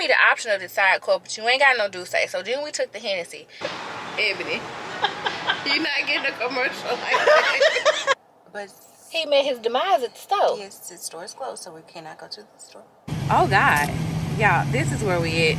me the option of the sidecar, but you ain't got no D'usse. So then we took the Hennessy. Ebony, you're not getting a commercial like that. But he met his demise at the store. Yes, his store is closed, so we cannot go to the store. Oh God, y'all, this is where we at.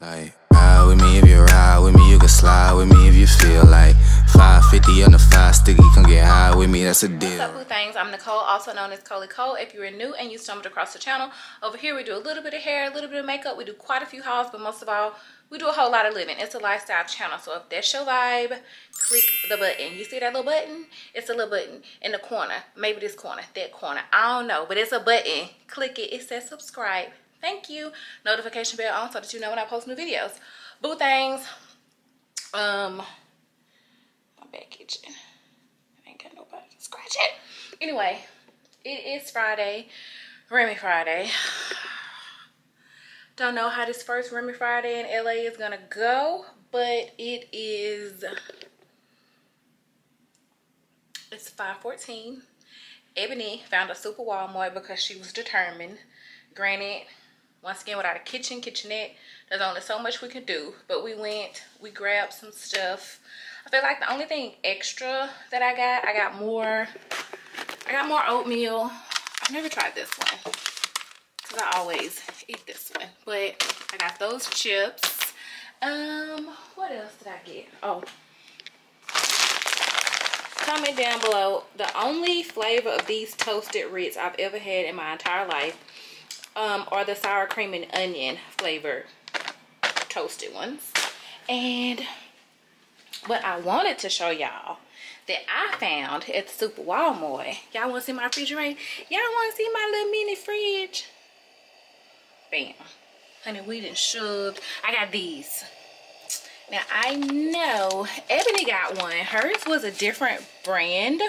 Like, ride with me if you ride with me, you can slide with me if you feel like 550 on the five sticky, come get high with me, that's a What's deal. up, Boo Things? I'm Nicole, also known as Kollie Kole. If you're new and you stumbled across the channel, over here we do a little bit of hair, a little bit of makeup. We do quite a few hauls, but most of all, we do a whole lot of living. It's a lifestyle channel, so if that's your vibe, click the button. You see that little button? It's a little button in the corner. Maybe this corner, that corner. I don't know, but it's a button. Click it. It says subscribe. Thank you. Notification bell on so that you know when I post new videos. Boo Things. Um, I ain't got nobody to scratch it. Anyway, it is Friday, Remy Friday. Don't know how this first Remy Friday in LA is gonna go, but it is. It's 5:14. Ebony found a super Walmart because she was determined. Granted, once again, without a kitchen, kitchenette, there's only so much we can do. But we went, we grabbed some stuff. I feel like the only thing extra that I got, I got more, I got more oatmeal. I've never tried this one because I always eat this one. But I got those chips. Um, what else did I get? Oh, comment down below the only flavor of these toasted Ritz I've ever had in my entire life um, are the sour cream and onion flavored toasted ones. And what I wanted to show y'all that I found at the Super Walmart. Y'all want to see my refrigerator? Y'all want to see my little mini fridge? Bam. Honey, we done shoved. I got these. Now, I know Ebony got one. Hers was a different brand.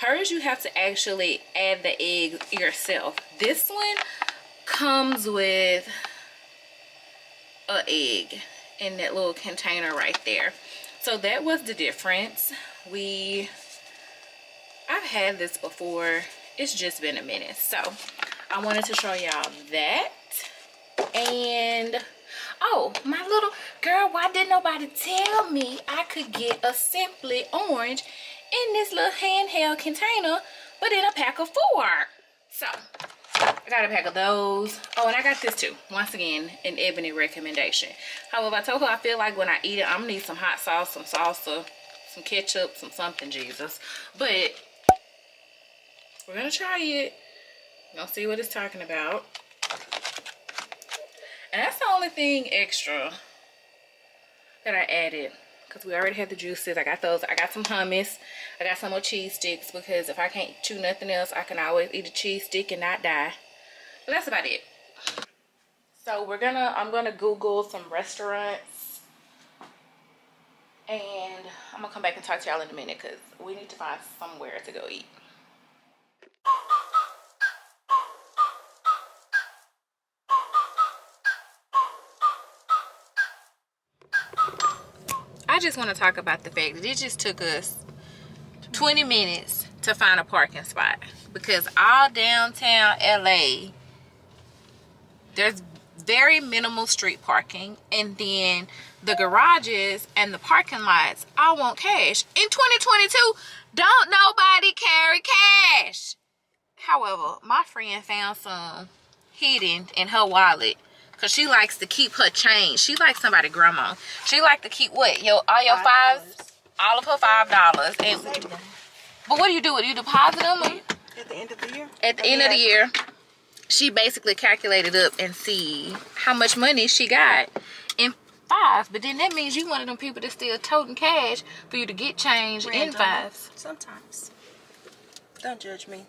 Hers, you have to actually add the eggs yourself. This one comes with a egg in that little container right there. So that was the difference. We, I've had this before. It's just been a minute. So I wanted to show y'all that. And, oh, my little girl, why didn't nobody tell me I could get a Simply Orange in this little handheld container, but in a pack of four? So, I got a pack of those. Oh, and I got this too. Once again, an Ebony recommendation. However, I told her I feel like when I eat it, I'm gonna need some hot sauce, some salsa, some ketchup, some something, Jesus. But we're gonna try it. Gonna see what it's talking about. And that's the only thing extra that I added. Because we already had the juices. I got those. I got some hummus. I got some more cheese sticks. Because if I can't chew nothing else, I can always eat a cheese stick and not die. But that's about it. So we're gonna, I'm gonna Google some restaurants. And I'm gonna come back and talk to y'all in a minute. Because we need to find somewhere to go eat. I just want to talk about the fact that it just took us 20 minutes to find a parking spot because all downtown LA there's very minimal street parking and then the garages and the parking lots all want cash. In 2022 don't nobody carry cash. However my friend found some hidden in her wallet because she likes to keep her change. She likes somebody grandma. She like to keep what? Your all your fives? All of her five dollars. And but what do you do with it? you deposit them At the end of the year? at the end of the year, she basically calculated up and see how much money she got in fives. But then that means you one of them people that's still toting cash for you to get change in Random. fives. Sometimes. Don't judge me.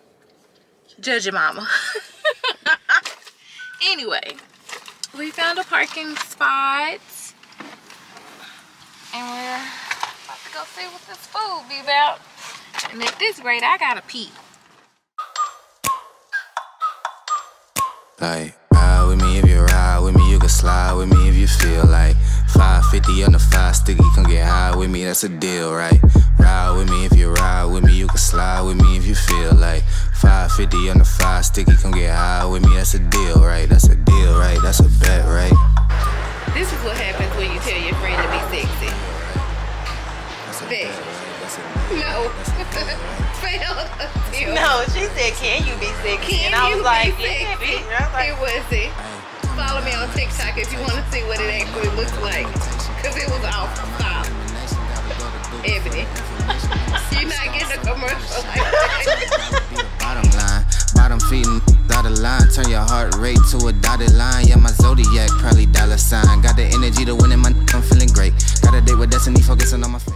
Judge your mama. anyway, we found a parking spot. And we're about to go see what this food be about. And at this rate, I gotta pee. Like, ride with me if you ride with me, you can slide with me if you feel like 550 on the five sticky, come get high with me, that's a deal, right? Ride with me if you ride with me, you can slide with me if you feel like 550 on the five sticky, come get high with me, that's a deal, right? That's a deal, right? That's a bet, right? This is what happens when you tell your friend to be sexy. Bet. No. No, she said, can you be sick?" Can and I was like, yeah, was Like, it wasn't. Follow me on TikTok if you want to see what it actually looks like. Because it was off top. Ebony. You're not getting a commercial like that. Bottom line, bottom feeding dotted line. Turn your heart rate to a dotted line. Yeah, my zodiac probably dollar sign. Got the energy to win in my. I'm feeling great. Got a date with destiny, focusing on my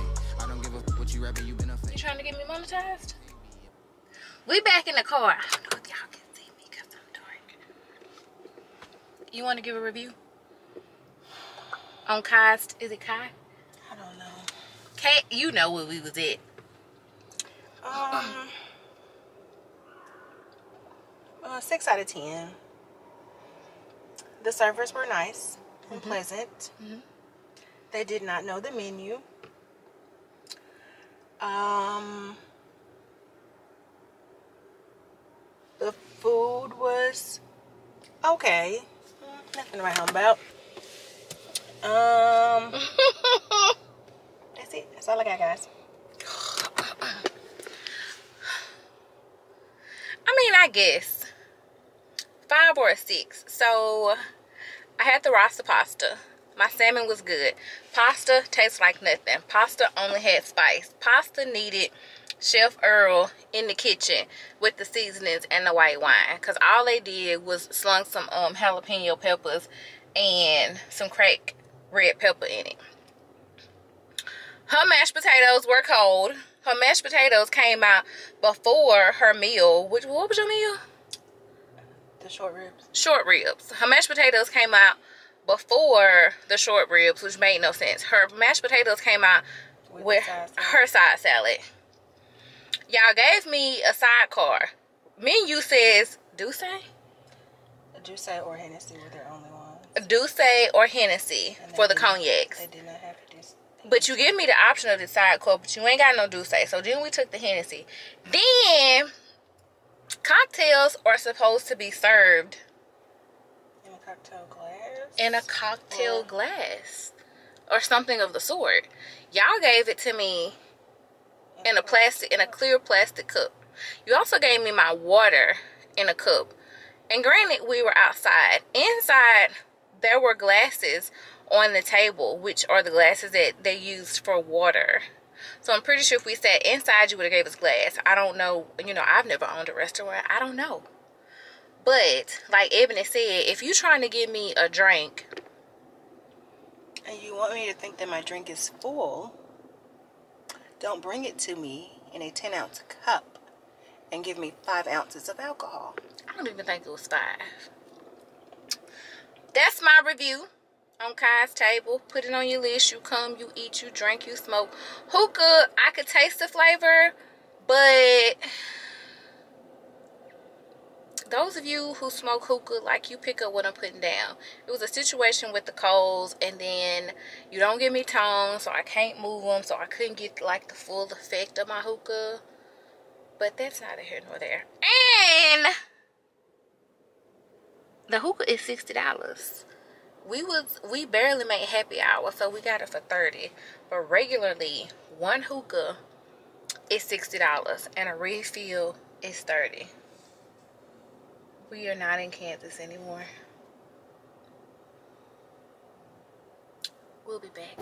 trying to get me monetized? We back in the car. I don't know if y'all can see me because I'm dark. You want to give a review? On Kai's, is it Kai? I don't know. Kai, you know where we was at. Um, uh, six out of ten. The servers were nice and pleasant. They did not know the menu. Um, food was okay. Nothing to write home about. Um, that's it. That's all I got, guys. I mean, I guess five or six. So I had the rasta pasta. My salmon was good. Pasta tastes like nothing. Pasta only had spice. Pasta needed Chef Earl in the kitchen with the seasonings and the white wine. Because all they did was slung some um, jalapeno peppers and some cracked red pepper in it. Her mashed potatoes were cold. Her mashed potatoes came out before her meal. Which what was your meal? The short ribs. Short ribs. Her mashed potatoes came out before the short ribs, which made no sense. Her mashed potatoes came out With with, side her side salad. Y'all gave me a sidecar. Menu says D'usse, Juice or Hennessy were their only ones. D'usse or Hennessy for the cognacs. They did not have Juice. But you give me the option of the sidecar, but you ain't got no D'usse. So then we took the Hennessy. Then cocktails are supposed to be served In a cocktail glass. in a cocktail Or- glass or something of the sort. Y'all gave it to me in a plastic in a clear plastic cup. You also gave me my water in a cup. And granted we were outside. Inside there were glasses on the table, which are the glasses that they used for water. So I'm pretty sure if we sat inside you would have gave us glass. I don't know, you know, I've never owned a restaurant. I don't know. But like Ebony said, if you're trying to give me a drink And you want me to think that my drink is full, don't bring it to me in a 10 ounce cup and give me 5 ounces of alcohol. I don't even think it was five. That's my review on Kai's table. Put it on your list. You come, you eat, you drink, you smoke. Hookah, I could taste the flavor, but those of you who smoke hookah, like you pick up what I'm putting down. It was a situation with the coals, and then you don't give me tongs, so I can't move them, so I couldn't get like the full effect of my hookah. But that's neither here nor there. And the hookah is sixty dollars. We was we barely made happy hour, so we got it for thirty. But regularly, one hookah is sixty dollars, and a refill is thirty. We are not in Kansas anymore. We'll be back.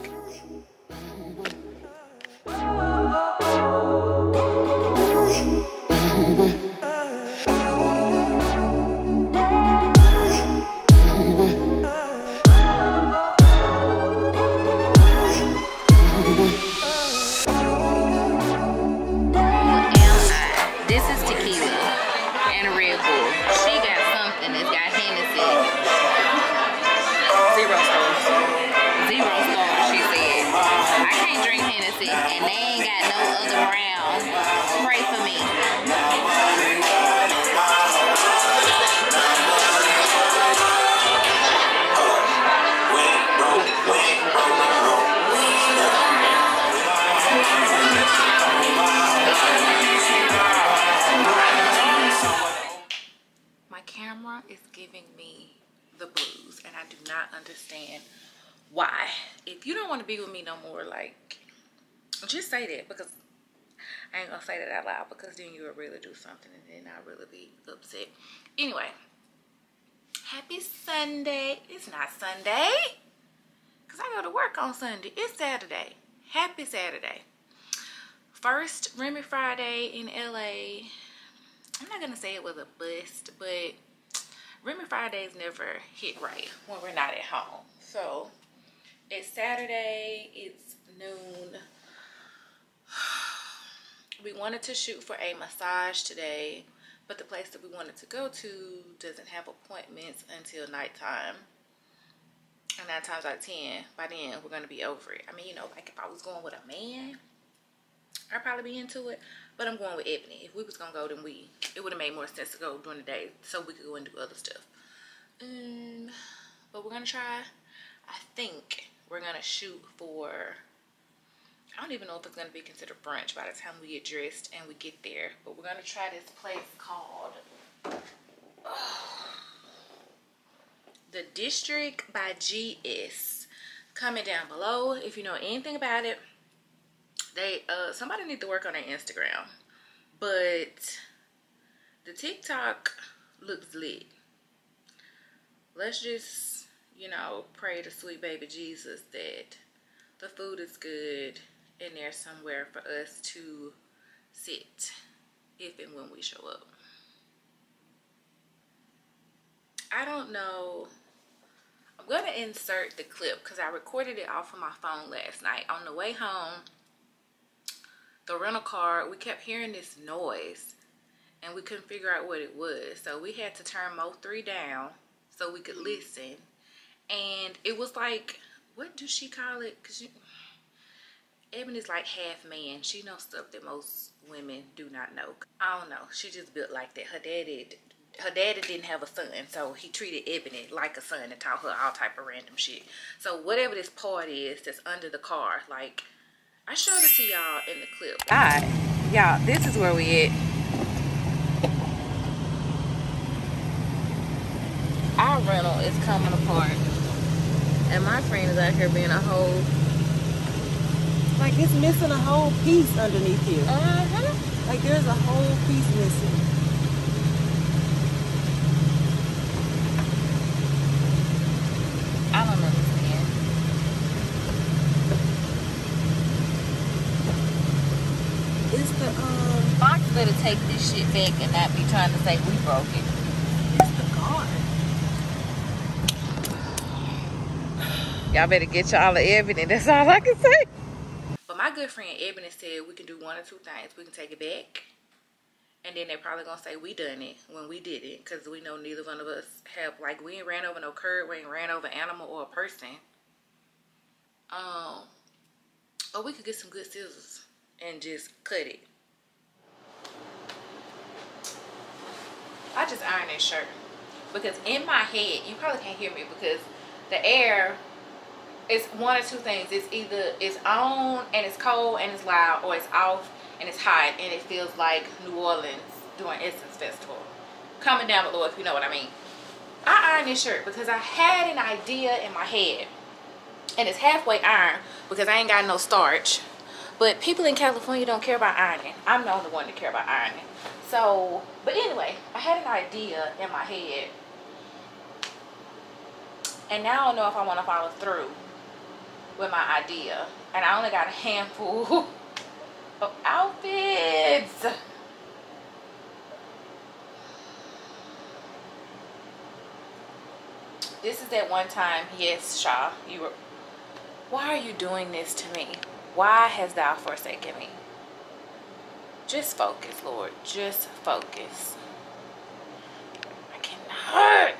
Say that because I ain't gonna say that out loud because then you would really do something and then I'd really be upset. Anyway, Happy Sunday. It's not Sunday. Because I go to work on Sunday. It's Saturday. Happy Saturday. First Remy Friday in LA. I'm not to say it was a bust, but Remy Fridays never hit right when we're not at home. So it's Saturday. It's noon. We wanted to shoot for a massage today but the place that we wanted to go to doesn't have appointments until nighttime. And nine times out of ten, by then we're gonna be over it. I mean, you know, like if I was going with a man, I'd probably be into it. But I'm going with Ebony. If we was gonna go, then we it would have made more sense to go during the day so we could go and do other stuff. Um, but we're gonna try. I think we're gonna shoot for I don't even know if it's going to be considered brunch by the time we get dressed and we get there. But we're going to try this place called The District by GS. Comment down below if you know anything about it. They uh somebody need to work on their Instagram. But the TikTok looks lit. Let's just, you know, pray to sweet baby Jesus that the food is good in there somewhere for us to sit if and when we show up. I don't know. I'm going to insert the clip because I recorded it off of my phone last night. On the way home, the rental car, we kept hearing this noise and we couldn't figure out what it was. So we had to turn Mo 3 down so we could listen. And it was like, what do she call it? Because you Ebony's like half man. She knows stuff that most women do not know. I don't know. She just built like that. Her daddy, her daddy didn't have a son, so he treated Ebony like a son and taught her all type of random shit. So whatever this part is that's under the car, like I showed it to y'all in the clip. Alright, y'all, this is where we at. Our rental is coming apart. And my friend is out here being a whole like it's missing a whole piece underneath here. Uh-huh. Like there's a whole piece missing. I don't understand. It's the um Fox better take this shit back and not be trying to say we broke it. It's the guard. Y'all better get y'all the evidence. That's all I can say good friend Ebony said we can do one or two things. We can take it back. And then they're probably to say we done it when we did it. Because we know neither one of us have, like, we ain't ran over no curb. We ain't ran over animal or a person. Um, Or we could get some good scissors and just cut it. I just ironed this shirt. Because in my head, you probably can't hear me because the air it's one or two things. It's either it's on and it's cold and it's loud, or it's off and it's hot and it feels like New Orleans during Essence Festival. Comment down below if you know what I mean. I ironed this shirt because I had an idea in my head. And it's halfway iron because I ain't got no starch. But people in California don't care about ironing. I'm the only one that care about ironing. So, but anyway, I had an idea in my head. And now I don't know if I want to follow through with my idea. And I only got a handful of outfits. This is that one time, yes, Shaw, you were, why are you doing this to me? Why has thou forsaken me? Just focus, Lord. Just focus. I cannot.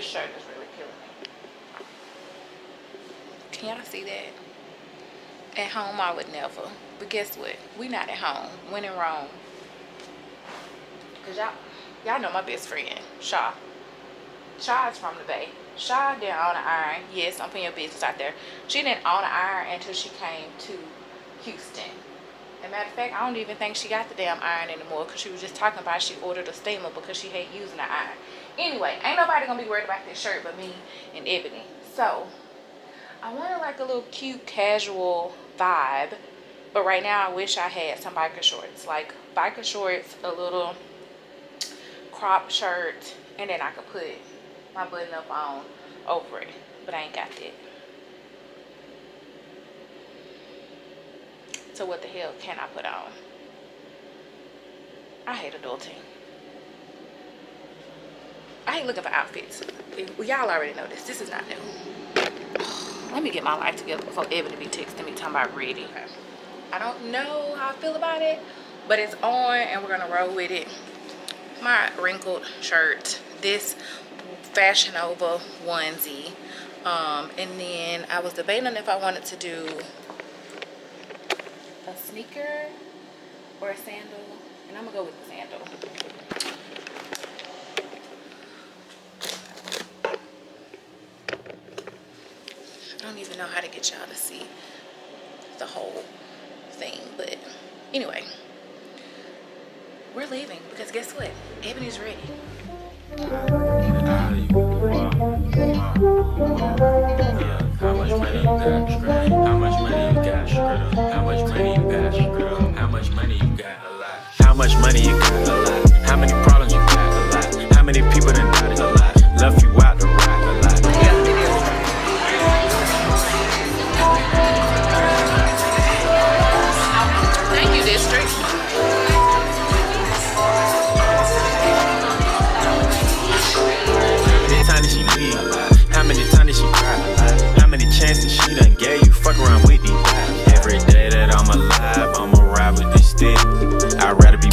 This really killing me. Can y'all see that? At home, I would never. But guess what? We not at home. When in Rome. Because y'all y'all know my best friend, Shaw. Shaw is from the Bay. Shaw didn't own an iron. Yes, I'm putting your business out there. She didn't own an iron until she came to Houston. As matter of fact, I don't even think she got the damn iron anymore because she was just talking about she ordered a steamer because she hate using the iron. Anyway, ain't nobody gonna be worried about this shirt but me and Ebony. So, I wanted like a little cute casual vibe But right now, I wish I had some biker shorts. Like biker shorts, a little crop shirt, and then I could put my button up on over it. But I ain't got that. So what the hell can I put on? I hate adulting. I ain't looking for outfits. Y'all already know this. This is not new. Let me get my life together before Ebony be texting me talking about ready. I don't know how I feel about it, but it's on and we're gonna roll with it. My wrinkled shirt, this Fashion Nova onesie. Um, and then I was debating if I wanted to do a sneaker or a sandal. And I'm gonna go with the sandal. I don't even know how to get y'all to see the whole thing. But anyway, we're leaving because guess what? Ebony's ready. How much money you got? How much money you got? How much money you got? How much money you got? A lot. How much money you got? A lot. How many problems I'd rather be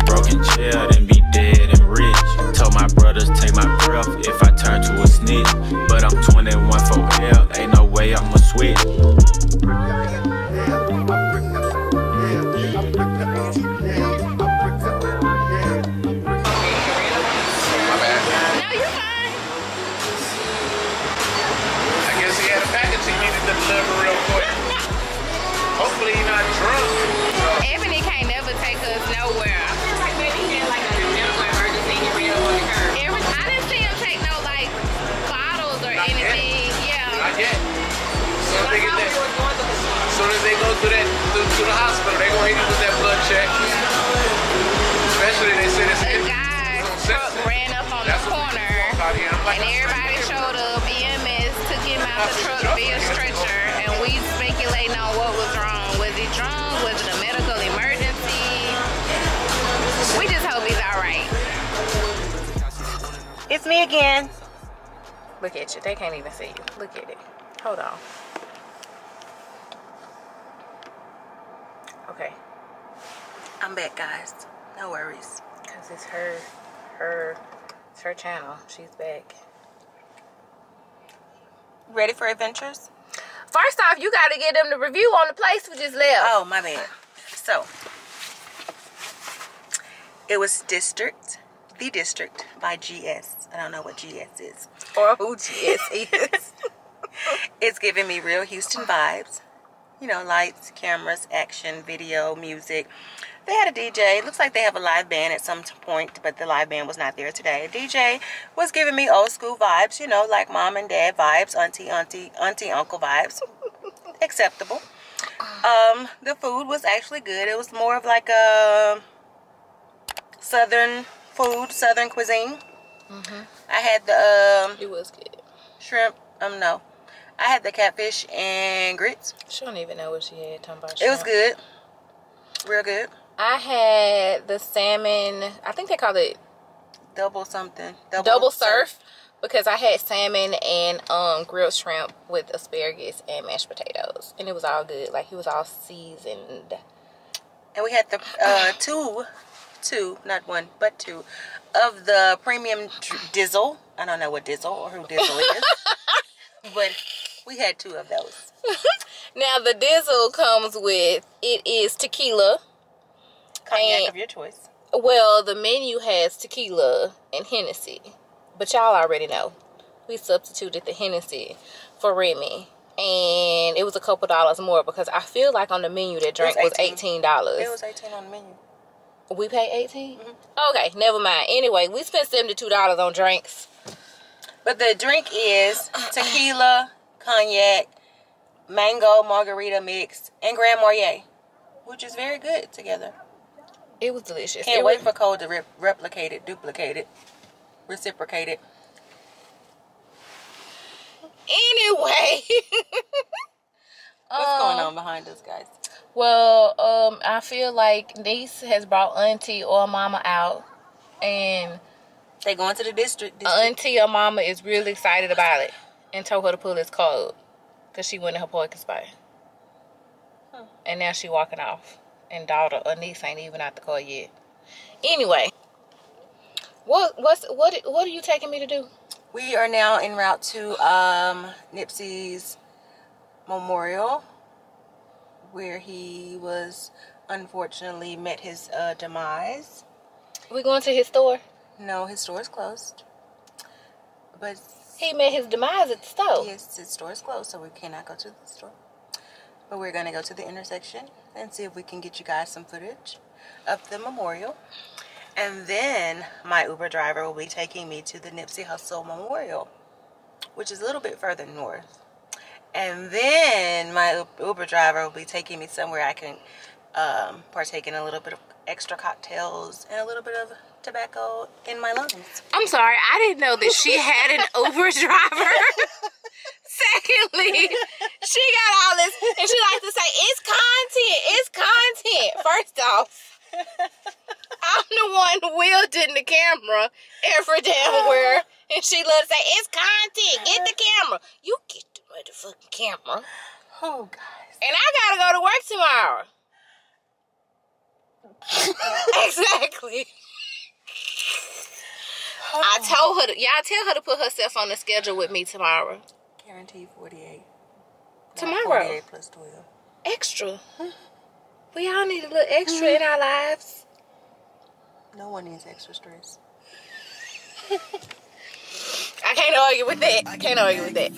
and everybody showed up. EMS took him out the truck via stretcher, and we speculating on what was wrong. Was he drunk? Was it a medical emergency? We just hope he's all right. It's me again. Look at you. They can't even see you. Look at it. Hold on. Okay. I'm back, guys. No worries. Because it's her, her, it's her channel. She's back. Ready for adventures? First off, you got to get them the review on the place we just left. Oh, my bad. So, it was District, The District by GS. I don't know what GS is. Or who GS is. It's giving me real Houston vibes. You know, lights, cameras, action, video, music. They had a DJ. It looks like they have a live band at some point, but the live band was not there today. DJ was giving me old school vibes, you know, like mom and dad vibes, auntie, auntie, auntie, uncle vibes. Acceptable. Um, the food was actually good. It was more of like a southern food, southern cuisine. I had the um, it was good. shrimp. Um, no, I had the catfish and grits. She don't even know what she had. Talking about It was good, real good. I had the salmon. I think they call it Double something. double surf because I had salmon and um grilled shrimp with asparagus and mashed potatoes, and it was all good. Like it was all seasoned. And we had the uh, two, two, not one, but two, of the premium dizzle. I don't know what dizzle or who dizzle is, but we had two of those. Now the dizzle comes with it is tequila. Cognac And- of your choice. Well, the menu has tequila and Hennessy, but y'all already know we substituted the Hennessy for Remy, and it was a couple dollars more because I feel like on the menu that drink was 18. eighteen dollars. It was 18 on the menu. We paid 18 mm-hmm. Okay, never mind. Anyway, we spent seventy two dollars on drinks. But the drink is tequila, cognac, mango margarita mix, and Grand Marnier. which is very good together. It was delicious. Can't It wait was- for Cole to rep- replicate it, duplicate it, reciprocate it. Anyway. What's going on behind us, guys? Well, um, I feel like niece has brought auntie or mama out, and They going to the district. district. auntie or mama is really excited about it, and told her to pull his code, cause she went in her parking spot, and now she walking off, and daughter or niece ain't even out the car yet. Anyway, what what's what what are you taking me to do? We are now en route to um, Nipsey's memorial, where he was unfortunately met his uh, demise. We going to his store. No, his store is closed. But He met his demise at the store. yes, his store is closed, so we cannot go to the store. But we're gonna go to the intersection and see if we can get you guys some footage of the memorial. And then my Uber driver will be taking me to the Nipsey Hussle Memorial, which is a little bit further north. And then my Uber driver will be taking me somewhere I can um, partake in a little bit of extra cocktails and a little bit of tobacco in my lungs. I'm sorry, I didn't know that she had an Uber driver. Secondly, she got all this, and she likes to say, "It's content, it's content." First off, I'm the one wielding the camera every damn where, and she loves to say, "It's content. Get the camera. You get the motherfucking camera." Oh, guys. And I gotta go to work tomorrow. exactly. I told her to, y'all tell her to put herself on the schedule with me tomorrow. Guaranteed 48. Not Tomorrow. 48 plus 12. Extra. We all need a little extra in hmm. our lives. No one needs extra stress. I can't argue with that. I can't argue with that.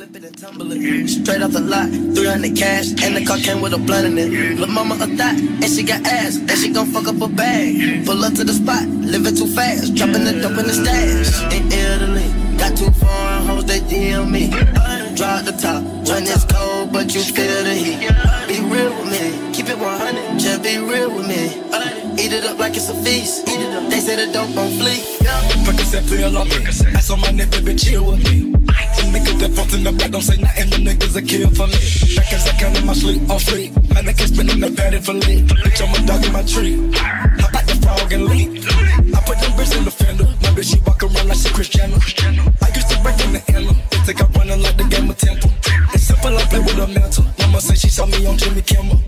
Straight off the lot, 300 cash, and the car came with a blunt in it. Lil' mama a thot, and she got ass, and she gon' fuck up a bag. Pull up to the spot, living too fast, dropping the dope in the stash. In Italy, got two foreign hoes, they DM me. Drop the top, when it's cold, but you feel the heat. Be real with me, keep it 100, just be real with me. Eat it up like it's a feast. Eat it up. They say the dope on fleek. Percocet pill on me. Ass on my neck, baby, chill with me. Niggas that fucked in the back don't say nothing, them niggas a kill for me. Back as I count in my sleep, on fleek. Man, I can spin in the batty for lead. Bitch, I'm a dog in my tree. Hop out the frog and leap. I put them bricks in the fender. My bitch, she walk around like she Cristiano. I used to break in the anthem. They take up running like the game of Temple. It's simple, I play with a mantle. Mama say she saw me on Jimmy Kimmel.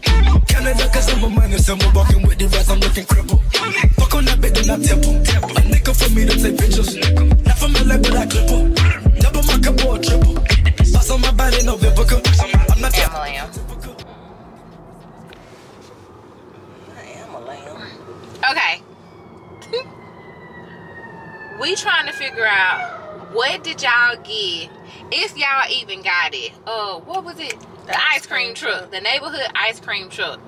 Canada, cause I'm a money symbol. Walking with the rats, I'm looking crippled. Fuck on that bitch, then I temple. A nickel for me to take pictures. Not from LA, but I clip her. Double my cup or a triple. Boss on my body, no biblical. I'm not I'm a lamb. I am a lamb. Okay. We trying to figure out what did y'all get, if y'all even got it. Uh, what was it? The ice cream truck, the neighborhood ice cream truck.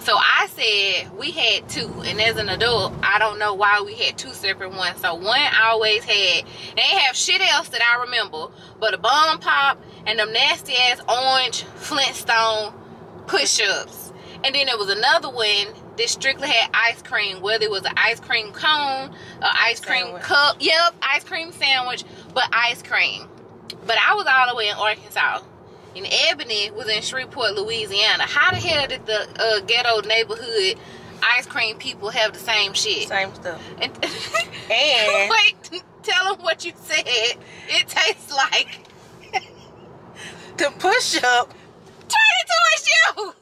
So I said we had two, and as an adult, I don't know why we had two separate ones. So one I always had. They have shit else that I remember, but a bomb pop and them nasty ass orange Flintstone push-ups. And then there was another one that strictly had ice cream, whether it was an ice cream cone, an ice cream Sandwich. cup, yep, ice cream sandwich, but ice cream. But I was all the way in Arkansas. And Ebony was in Shreveport, Louisiana. How the hell did the uh, ghetto neighborhood ice cream people have the same shit? Same stuff. And, And- wait, tell them what you said. It tastes like. The push up, Turn it towards you.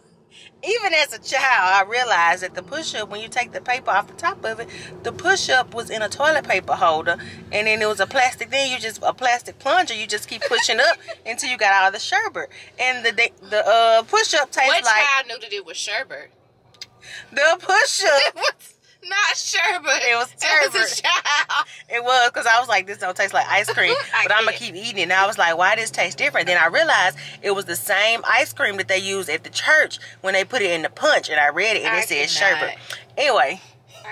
Even as a child, I realized that the push up, when you take the paper off the top of it, the push up was in a toilet paper holder. And then it was a plastic thing, you just, a plastic plunger, you just keep pushing up until you got out of the sherbet. And the the, the uh, push up tastes What like child knew that it was sherbet? the push up. not sherbet. It was It was a child. It was because I was like, this don't taste like ice cream, but I'm gonna keep eating it. And I was like, why does this taste different? Then I realized it was the same ice cream that they use at the church when they put it in the punch. And I read it and I it said cannot. sherbet. Anyway,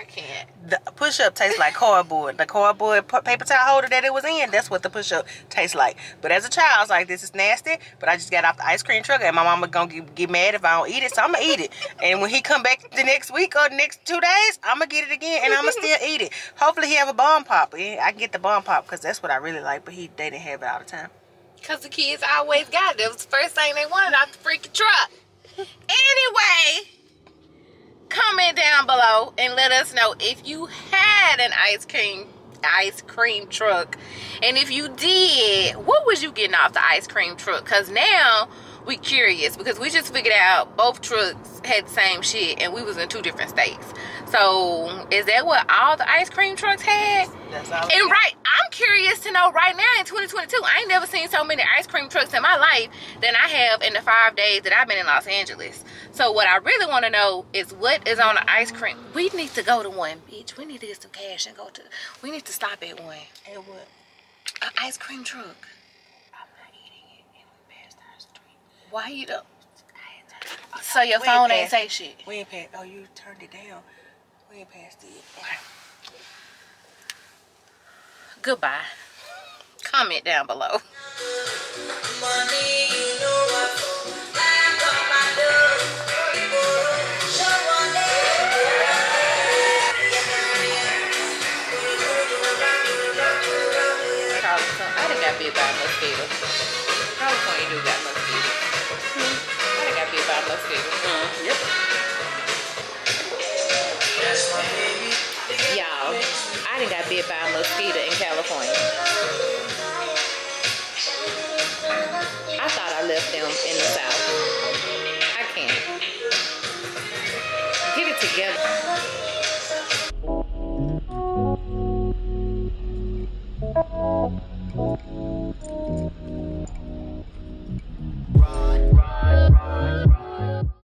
Can't. The push-up tastes like cardboard. The cardboard paper towel holder that it was in, that's what the push-up tastes like. But as a child, I was like, this is nasty. But I just got off the ice cream truck, and my mama gonna get, get mad if I don't eat it, so I'm gonna eat it. And when he come back the next week or the next two days, I'm gonna get it again, and I'm gonna still eat it. Hopefully, he have a bomb pop. I can get the bomb pop because that's what I really like. But he they didn't have it all the time. Because the kids always got it. It was the first thing they wanted out the freaking truck. anyway, comment down below and let us know if you had an ice cream ice cream truck. And if you did what was you getting off the ice cream truck? Because now we curious because we just figured out both trucks had the same shit and we was in two different states so is that what all the ice cream trucks had That's all. and right, I'm curious to know right now in 2022, I ain't never seen so many ice cream trucks in my life than I have in the five days that I've been in Los Angeles. So what I really want to know is what is on the ice cream. We need to go to one, bitch. We need to get some cash and go to. We need to stop at one. At what? An ice cream truck. I'm not eating it. And we passed our street. Why you don't? So your We phone ain't say shit. We ain't passed. Oh, you turned it down. We ain't passed it. Goodbye. Comment down below. California. I done got bit by a mosquito. California do got mosquitoes. Hmm, I done got bit by a mosquito. Uh, yep. Y'all, I done got bit by a mosquito in California. I thought I left them in the south. I can't.